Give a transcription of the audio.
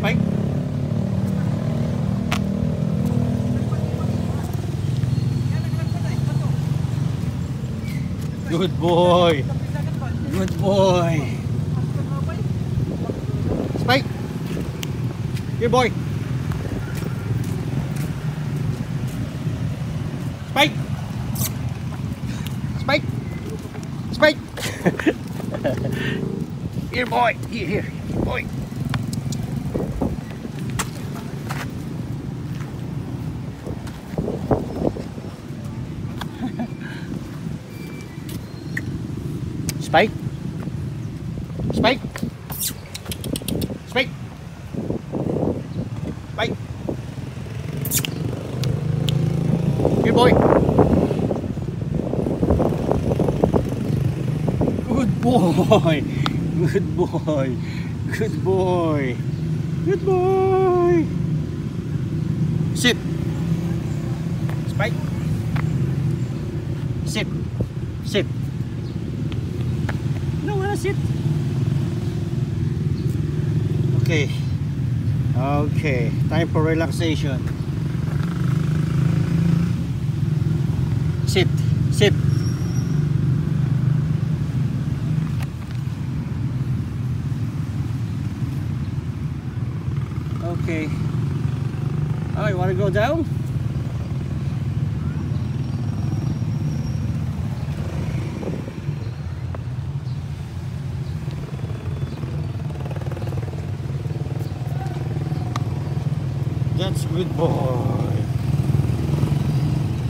bike Good boy. Good boy. Spike. Here, boy. Spike. Spike. Spike. here, boy. Here, Here, here. Boy. Spike. Spike. Spike. Spike. Good boy. Good boy. Good boy. Good boy. Good boy. Sit. Spike. Sit. Sit. Wanna. Okay. Okay. Time for relaxation. Sit. Sit. Okay. Oh, you wanna go down? That's good boy.